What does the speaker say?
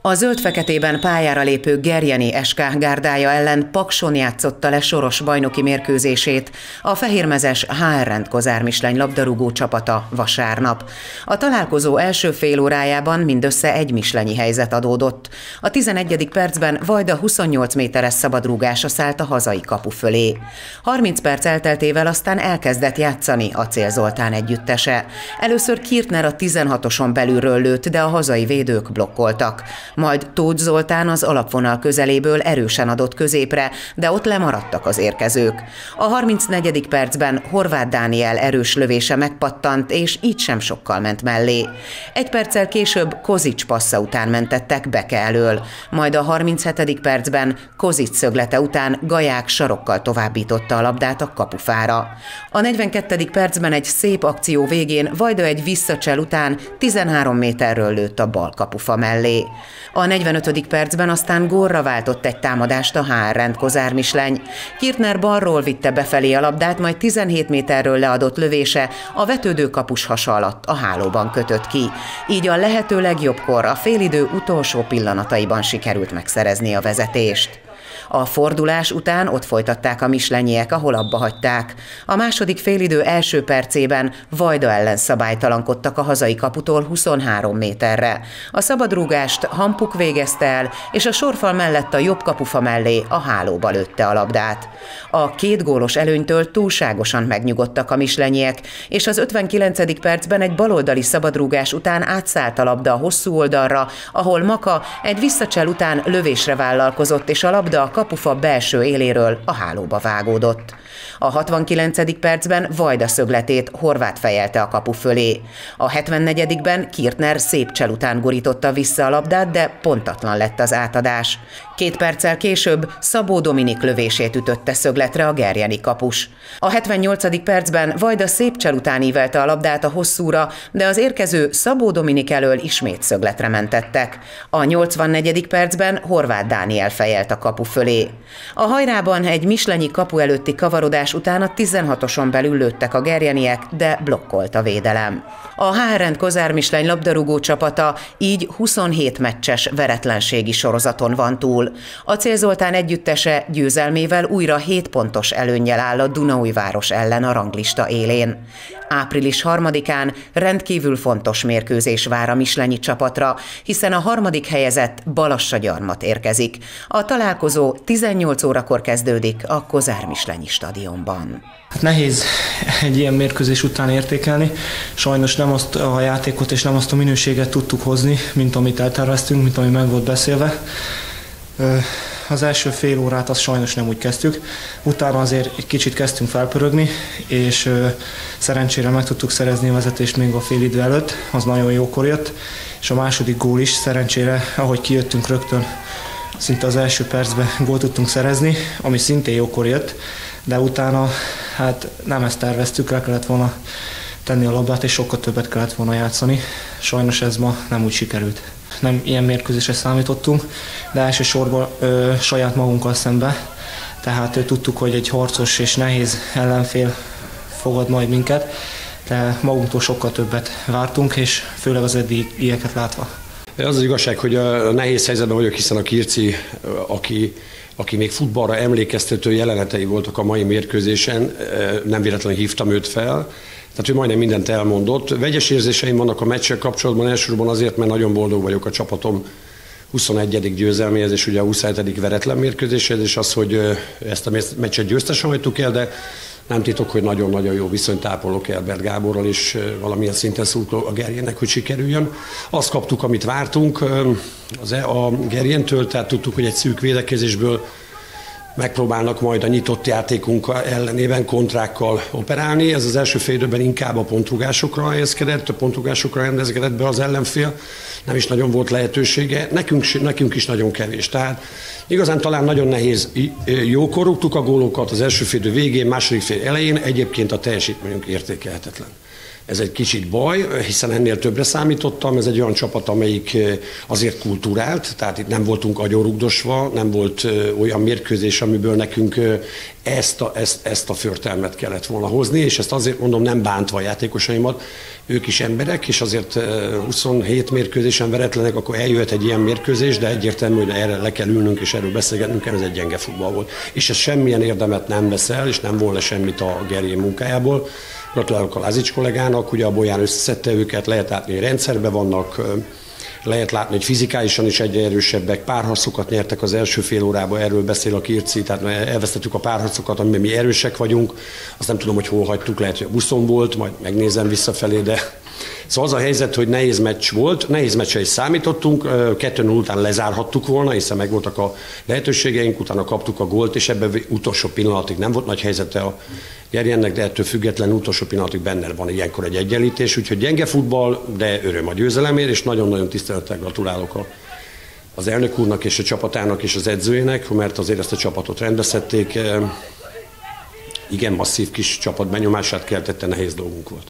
A zöld-feketében pályára lépő Gerjeni SK gárdája ellen Pakson játszotta le soros bajnoki mérkőzését a fehérmezes HR Rend Kozármislány labdarúgó csapata vasárnap. A találkozó első fél órájában mindössze egy mislenyi helyzet adódott. A 11. percben Vajda 28 méteres szabadrúgása szállt a hazai kapu fölé. 30 perc elteltével aztán elkezdett játszani a Cél Zoltán együttese. Először Kirtner a 16-oson belülről lőtt, de a hazai védők blokkoltak majd Tóth Zoltán az alapvonal közeléből erősen adott középre, de ott lemaradtak az érkezők. A 34. percben Horváth Dániel erős lövése megpattant, és így sem sokkal ment mellé. Egy perccel később Kozics passza után mentettek Beke elől, majd a 37. percben Kozics szöglete után Gaják sarokkal továbbította a labdát a kapufára. A 42. percben egy szép akció végén Vajda egy visszacsel után 13 méterről lőtt a bal kapufa mellé. A 45. percben aztán górra váltott egy támadást a HR rend Kozármisleny. Kirtner balról vitte befelé a labdát, majd 17 méterről leadott lövése a vetődő kapus hasa alatt a hálóban kötött ki. Így a lehető legjobbkor a félidő utolsó pillanataiban sikerült megszerezni a vezetést. A fordulás után ott folytatták a mislenyiek, ahol abba hagyták. A második félidő első percében Vajda ellen szabálytalankodtak a hazai kaputól 23 méterre. A szabadrúgást Hampuk végezte el, és a sorfal mellett a jobb kapufa mellé a hálóba lőtte a labdát. A két gólos előnytől túlságosan megnyugodtak a mislenyiek, és az 59. percben egy baloldali szabadrúgás után átszállt a labda a hosszú oldalra, ahol Maka egy visszacsel után lövésre vállalkozott, és a labda a kapufa belső éléről a hálóba vágódott. A 69. percben Vajda szögletét Horvát fejelte a kapu fölé. A 74-ben Kirtner szép csel után gurította vissza a labdát, de pontatlan lett az átadás. Két perccel később Szabó Dominik lövését ütötte szögletre a Gerjeni kapus. A 78. percben Vajda szép csel után ívelte a labdát a hosszúra, de az érkező Szabó Dominik elől ismét szögletre mentettek. A 84. percben Horváth Dániel fejelt a kapu fölé. A hajrában egy mislenyi kapu előtti kavarodás után a 16-oson belül lőttek a gerjeniek, de blokkolt a védelem. A HR Kozár Misleny labdarúgó csapata így 27 meccses veretlenségi sorozaton van túl. A Zoltán együttese győzelmével újra 7 pontos előnnyel áll a Dunaújváros ellen a ranglista élén. Április harmadikán rendkívül fontos mérkőzés vár a Mislenyi csapatra, hiszen a harmadik helyezett Balassa gyarmat érkezik. A találkozó 18 órakor kezdődik a Kozár Mislenyi stadionban. Hát nehéz egy ilyen mérkőzés után értékelni. Sajnos nem azt a játékot és nem azt a minőséget tudtuk hozni, mint amit elterveztünk, mint ami meg volt beszélve. Az első fél órát azt sajnos nem úgy kezdtük. Utána azért egy kicsit kezdtünk felpörögni, és szerencsére meg tudtuk szerezni a vezetést még a fél idő előtt, az nagyon jókor jött, és a második gól is szerencsére, ahogy kijöttünk rögtön, szinte az első percben gólt tudtunk szerezni, ami szintén jókor jött, de utána hát nem ezt terveztük, le kellett volna tenni a labdát, és sokkal többet kellett volna játszani. Sajnos ez ma nem úgy sikerült. Nem ilyen mérkőzésre számítottunk, de elsősorban ö, saját magunkkal szembe. Tehát ö, tudtuk, hogy egy harcos és nehéz ellenfél fogad majd minket, de magunktól sokkal többet vártunk, és főleg az eddig ilyeket látva. Az az igazság, hogy a nehéz helyzetben vagyok, hiszen a Kirci, aki aki még futballra emlékeztető jelenetei voltak a mai mérkőzésen, nem véletlenül hívtam őt fel, tehát ő majdnem mindent elmondott. Vegyes érzéseim vannak a meccsel kapcsolatban, elsősorban azért, mert nagyon boldog vagyok a csapatom 21. győzelméhez, és ugye a 27. veretlen mérkőzéshez, és az, hogy ezt a meccset győztesen hagytuk el, de nem titok, hogy nagyon-nagyon jó viszonyt ápolok Elbert Gáborral, és valamilyen szinten szurkoló a Gerjének, hogy sikerüljön. Azt kaptuk, amit vártunk az e, a Gerjéntől, tehát tudtuk, hogy egy szűk védekezésből megpróbálnak majd a nyitott játékunk ellenében kontrákkal operálni. Ez az első fél időben inkább a pontrugásokra helyezkedett, a pontrugásokra rendezkedett be az ellenfél, nem is nagyon volt lehetősége, nekünk, nekünk is nagyon kevés. Tehát igazán talán nagyon nehéz, jó korruptuk a gólokat az első fél idő végén, második fél elején, egyébként a teljesítményünk értékelhetetlen. Ez egy kicsit baj, hiszen ennél többre számítottam. Ez egy olyan csapat, amelyik azért kultúrált, tehát itt nem voltunk agyorugdosva, nem volt olyan mérkőzés, amiből nekünk ezt a, ezt, ezt a förtelmet kellett volna hozni, és ezt azért mondom nem bántva a játékosaimat, ők is emberek, és azért 27 mérkőzésen veretlenek, akkor eljöhet egy ilyen mérkőzés, de egyértelmű, hogy erre le kell ülnünk, és erről beszélgetnünk ez egy gyenge futball volt. És ez semmilyen érdemet nem veszel, és nem volna semmit a Gerjé munkájából. Gratulálok a Lázics kollégának, ugye a Bolyán összeszedte őket, lehet látni, hogy rendszerben vannak, lehet látni, hogy fizikálisan is egyre erősebbek, párharcokat nyertek az első fél órában, erről beszél a Kirci, tehát elvesztettük a párharcokat, amiben mi erősek vagyunk, azt nem tudom, hogy hol hagytuk, lehet, hogy a buszon volt, majd megnézem visszafelé, de Szóval az a helyzet, hogy nehéz meccs volt, nehéz meccsre is számítottunk, 2 után lezárhattuk volna, hiszen megvoltak a lehetőségeink, utána kaptuk a gólt, és ebben utolsó pillanatig nem volt nagy helyzete a Gerjennek, de ettől független utolsó pillanatig benne van ilyenkor egy egyenlítés, úgyhogy gyenge futball, de öröm a győzelemért, és nagyon-nagyon tisztelettel gratulálok a, az elnök úrnak és a csapatának és az edzőjének, mert azért ezt a csapatot rendbeszedték. Igen, masszív kis csapat benyomását keltette, nehéz dolgunk volt.